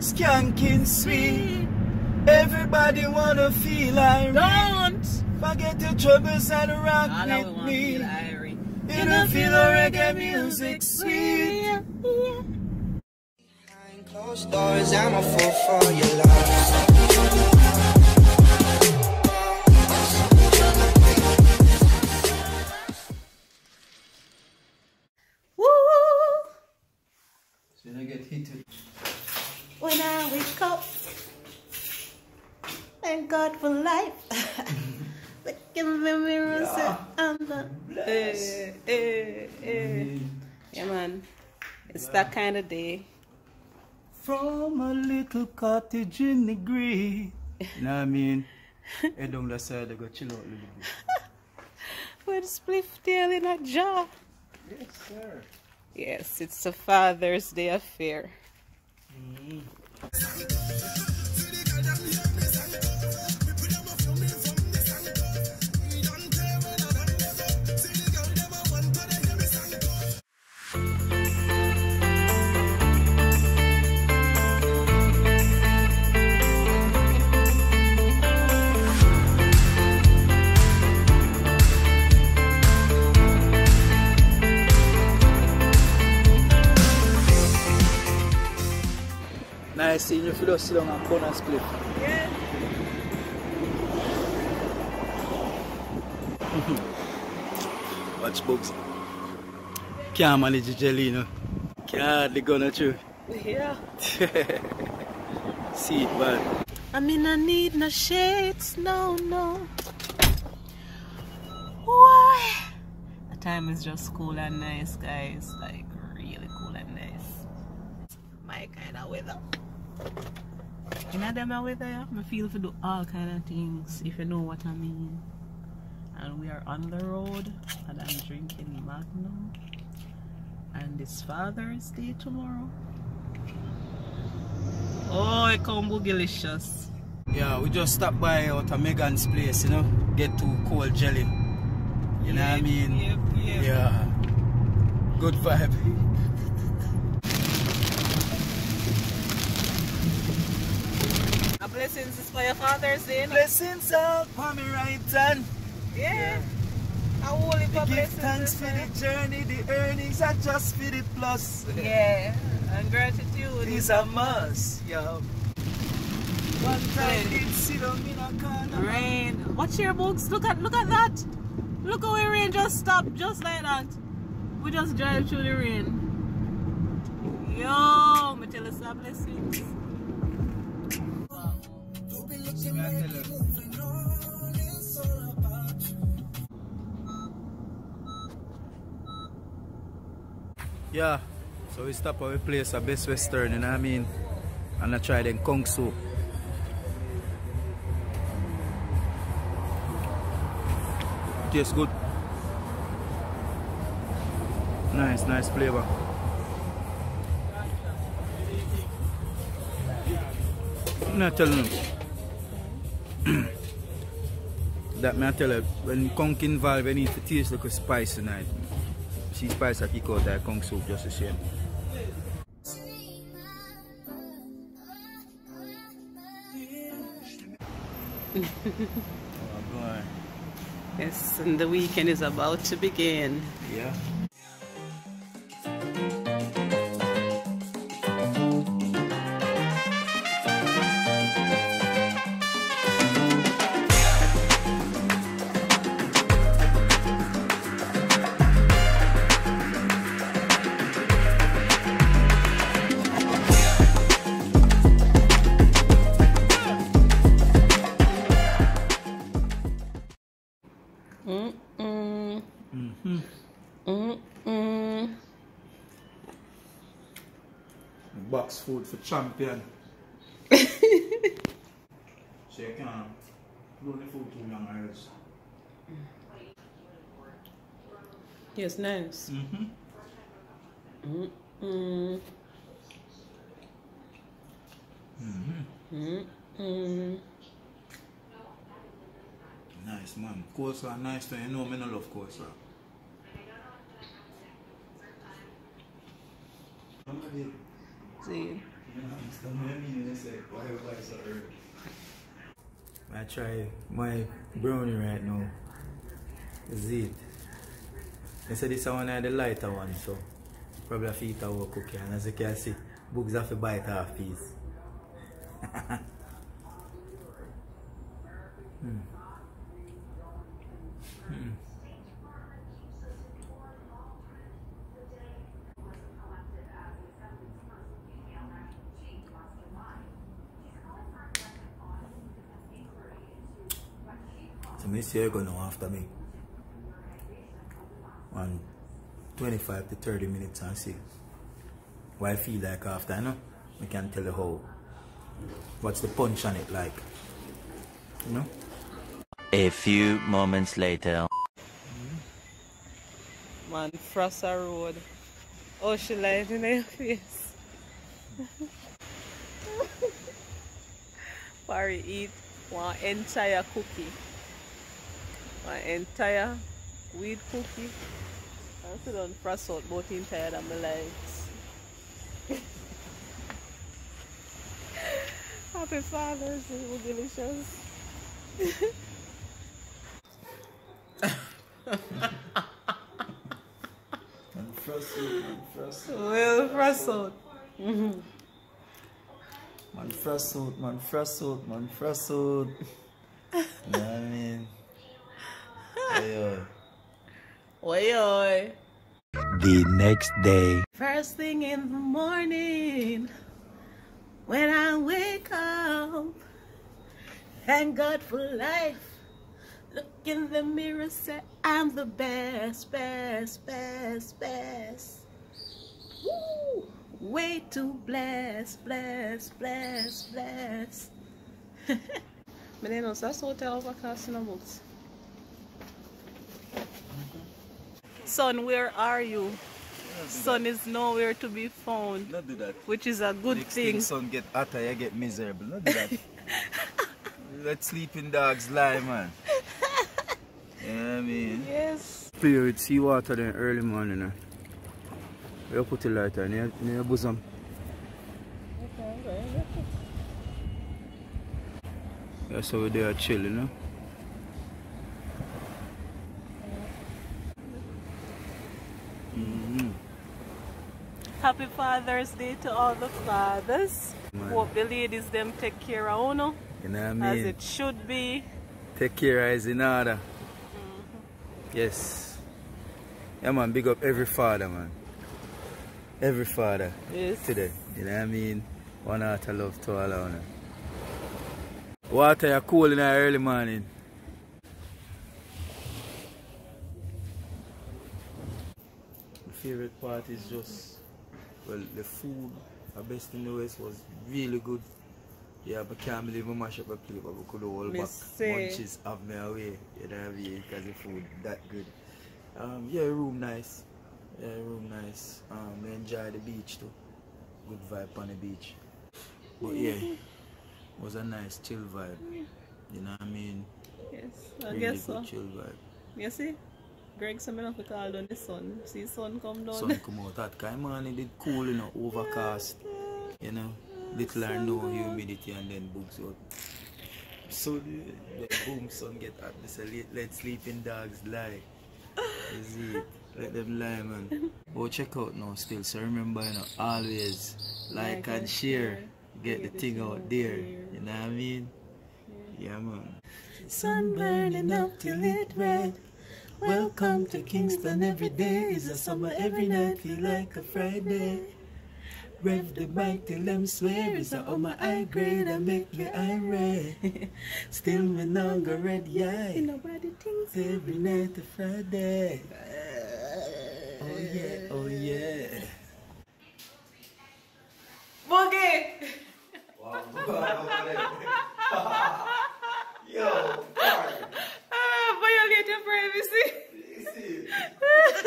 skanking sweet. Everybody wanna feel irate. Don't. Forget your troubles and rock All I with me. feel irie. You don't feel the reggae music sweet. Behind closed doors, I'm a fool for your love. For life. Look in the mirror, say I'm the. Eh, eh, eh. Yeah, man. It's that kind of day. From a little cottage in the green. You know what I mean? Head down the side, they go chill out a little bit. With spliff tail in a jar. Yes, sir. Yes, it's a Father's Day affair. Nice seeing you if you just sit down and corner split. Yeah. Watch books. Can't manage the jelly, you know. Can't hardly go no through. Yeah. See it bad. I mean, I need no shades, no, no. Why? The time is just cool and nice, guys. Like, really cool and nice. My kind of weather. You know them a weather, yeah? I feel to do all kind of things, if you know what I mean. And we are on the road, and I'm drinking Magnum. And it's Father's Day tomorrow. Oh, it come delicious. Yeah, we just stopped by out of Megan's place, you know. Get to cold jelly. You know what I mean? Yep, yep. Yeah. Good vibe. Blessings is for your Father's Day. no? Blessings out for me right hand. Yeah. A holy for Give thanks for for the journey, the earnings are just for the plus. Yeah. And gratitude. It's a must, yo. One time Rain. did sit down in a corner. Rain. Watch your books. Look at look at that. Look how the rain just stopped just like that. We just drive through the rain. Yo, me tell us a. Yeah, so we stop at a place, a Best Western, you know what I mean? And I try them Conch Soup. Tastes good. Nice, nice flavor. Not telling you. that me I tell you, when conch involved, you need to taste like a spice tonight. See spice I kick out that conch soup just the same. oh boy. Yes, and the weekend is about to begin. Yeah. Mm-mm. Mm-hmm. Mm-mm. Box food for champion. so you can't blow the food too long or else. Yes, nice. Mm-hmm. Mm-mm. Mm-mm. Nice man. Coleslaw nice though. You know me no love coleslaw. See, I try my brownie right now. Is it? They said this one of the lighter ones, so probably a feet our cookie. And as you can see, books have to bite half piece. Hmm. So me see you go now after me. On 25 to 30 minutes and see what I feel like after, you know? We can't tell you how, what's the punch on it like, you know? A few moments later. Man, Frassa Road. Oh, she light in your face. Barry eat one entire cookie. One entire wheat cookie. I sit on Frass out both entire of my legs. Happy Father's Day, it was delicious. Man, frustrated, man, frustrated. Well, Frass out. Man, frustrated, man, frustrated, man, frustrated. you know what I mean? Hey, Oi, oi. The next day. First thing in the morning, when I wake up, thank God for life. Look in the mirror, say I'm the best, best, best, best. Woo! Way too blessed, blessed, blessed, blessed. Meninos, that's what overcast in the books. Son, where are you? Son is nowhere to be found, Not do that. which is a good Next thing. thing sun get hotter, you get miserable. Not do that. Let sleeping dogs lie, man. You know what I mean? Yes. Play with seawater in early morning. Uh. You put the lighter in your, in your bosom. That's how we there chill, you know? Happy Father's Day to all the fathers. Man. Hope the ladies them take care of Uno You know what I as it should be. Take care is in order. Mm-hmm. Yes. Yeah man, big up every father man. Every father Yes. today. You know what I mean? One heart of love to all of them. Water you cool in the early morning. My favorite part is just well the food the best in the west was really good. Yeah, but can't believe we mash up a plate but we could hold Me back say. munchies have me away. You know what I mean? Because the food that good. Um, yeah, room nice. Yeah, room nice. Um, we enjoy the beach too. Good vibe on the beach. But yeah, was a nice chill vibe. You know what I mean? Yes. I Really guess good so. chill vibe. You see? Greg said me not call down the sun. See sun come down. Sun come out that kind man it did cool you know, overcast. You know, little or no humidity and then bugs out. So the, the boom sun get. They say let, sleeping dogs lie. See it? Let them lie man. Oh check out now still. So remember you know always like, and share. Get the thing out there. You know what I mean? Yeah man. Sun burning up till it red. Welcome to Kingston. Every day is a summer. Every night feel like a Friday. Rev the bike till them swear is a on my eye grade I make me red. Still me no red Yeah, You know. Every night a Friday. Oh yeah, oh yeah. Boogie. Wow. Yo, party violate your privacy.